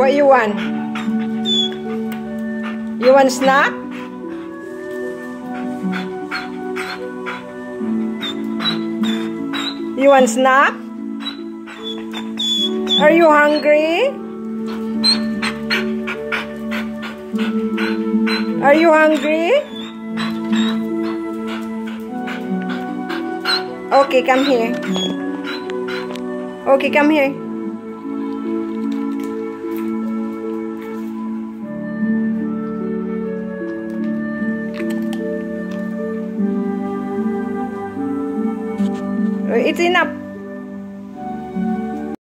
What you want? You want snack? You want snack? Are you hungry? Are you hungry? Okay, come here. Okay, come here. it's enough.